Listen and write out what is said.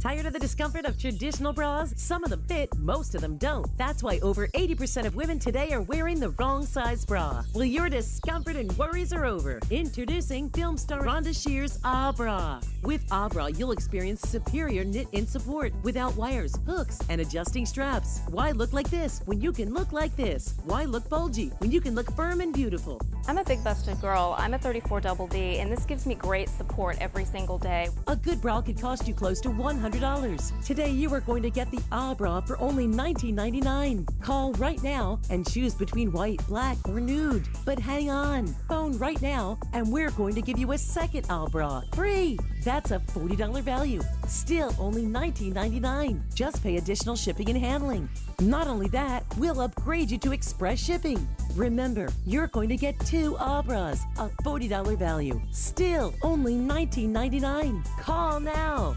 Tired of the discomfort of traditional bras? Some of them fit, most of them don't. That's why over 80% of women today are wearing the wrong size bra. Well, your discomfort and worries are over. Introducing film star Rhonda Shear's Ah Bra. With Ah Bra, you'll experience superior knit in support without wires, hooks, and adjusting straps. Why look like this when you can look like this? Why look bulgy when you can look firm and beautiful? I'm a big busted girl. I'm a 34 double D, and this gives me great support every single day. A good bra could cost you close to $100. Today, you are going to get the Ah Bra for only $19.99. Call right now and choose between white, black, or nude. But hang on, phone right now, and we're going to give you a second Ah Bra free. That's a $40 value. Still only $19.99. Just pay additional shipping and handling. Not only that, we'll upgrade you to express shipping. Remember, you're going to get two Ahh Bras, a $40 value. Still only $19.99. Call now.